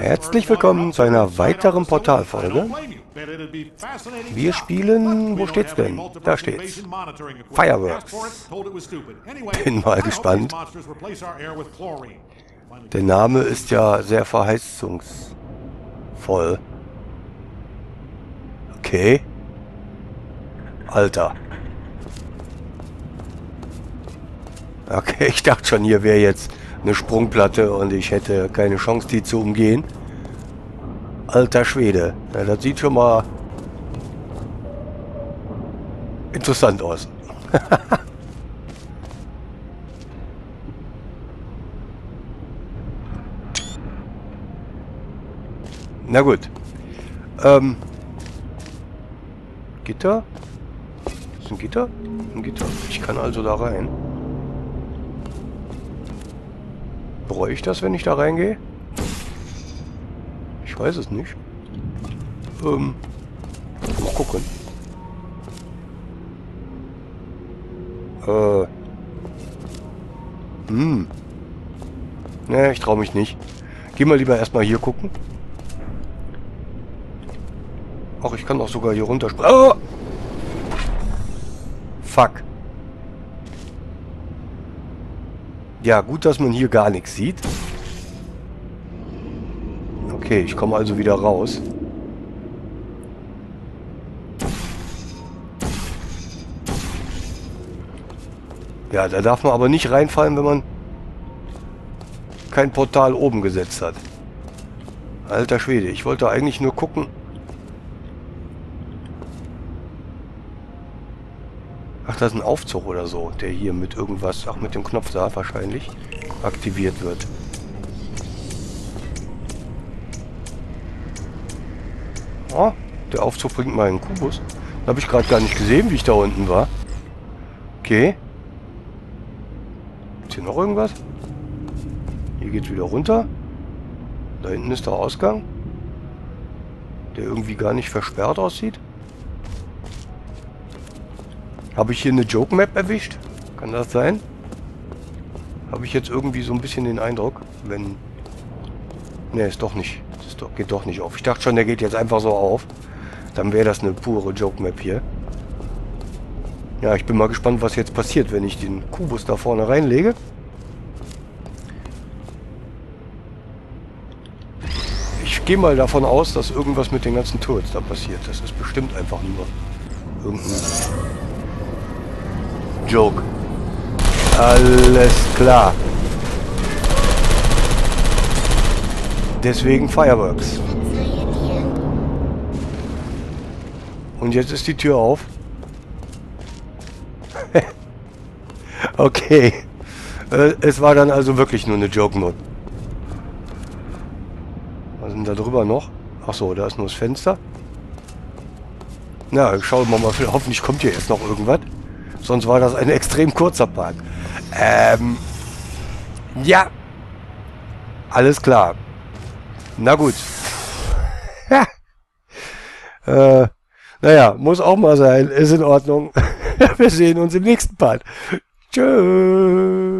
Herzlich willkommen zu einer weiteren Portalfolge. Wir spielen... Wo steht's denn? Da steht's. Fireworks. Bin mal gespannt. Der Name ist ja sehr verheißungsvoll. Okay. Alter. Okay, ich dachte schon, hier wäre jetzt eine Sprungplatte und ich hätte keine Chance, die zu umgehen. Alter Schwede. Ja, das sieht schon mal interessant aus. Na gut. Ähm. Gitter? Ist ein Gitter? Ein Gitter. Ich kann also da rein. Bereue ich das, wenn ich da reingehe? Ich weiß es nicht. Ähm, mal gucken. Äh. Hm. Ne, ich traue mich nicht. Geh mal lieber erstmal hier gucken. Ach, ich kann auch sogar hier runterspringen. Oh! Fuck. Ja, gut, dass man hier gar nichts sieht. Okay, ich komme also wieder raus. Ja, da darf man aber nicht reinfallen, wenn man kein Portal oben gesetzt hat. Alter Schwede, ich wollte eigentlich nur gucken. Ach, das ist ein Aufzug oder so, der hier mit irgendwas, ach mit dem Knopf da wahrscheinlich, aktiviert wird. Oh, der Aufzug bringt mal einen Kubus. Da habe ich gerade gar nicht gesehen, wie ich da unten war. Okay. Ist hier noch irgendwas? Hier geht's wieder runter. Da hinten ist der Ausgang. Der irgendwie gar nicht versperrt aussieht. Habe ich hier eine Joke-Map erwischt? Kann das sein? Habe ich jetzt irgendwie so ein bisschen den Eindruck, wenn... Ne, ist doch nicht. Das doch, geht doch nicht auf. Ich dachte schon, der geht jetzt einfach so auf. Dann wäre das eine pure Joke-Map hier. Ja, ich bin mal gespannt, was jetzt passiert, wenn ich den Kubus da vorne reinlege. Ich gehe mal davon aus, dass irgendwas mit den ganzen Turrets da passiert. Das ist bestimmt einfach nur irgendein Joke. Alles klar. Deswegen Fireworks. Und jetzt ist die Tür auf. okay. Äh, es war dann also wirklich nur eine Joke-Mode. Was denn da drüber noch? Achso, da ist nur das Fenster. Na, schauen wir mal. Hoffentlich kommt hier jetzt noch irgendwas. Sonst war das ein extrem kurzer Park. Ähm, ja. Alles klar. Na gut. Ja. Äh, naja, muss auch mal sein. Ist in Ordnung. Wir sehen uns im nächsten Part. Tschüss.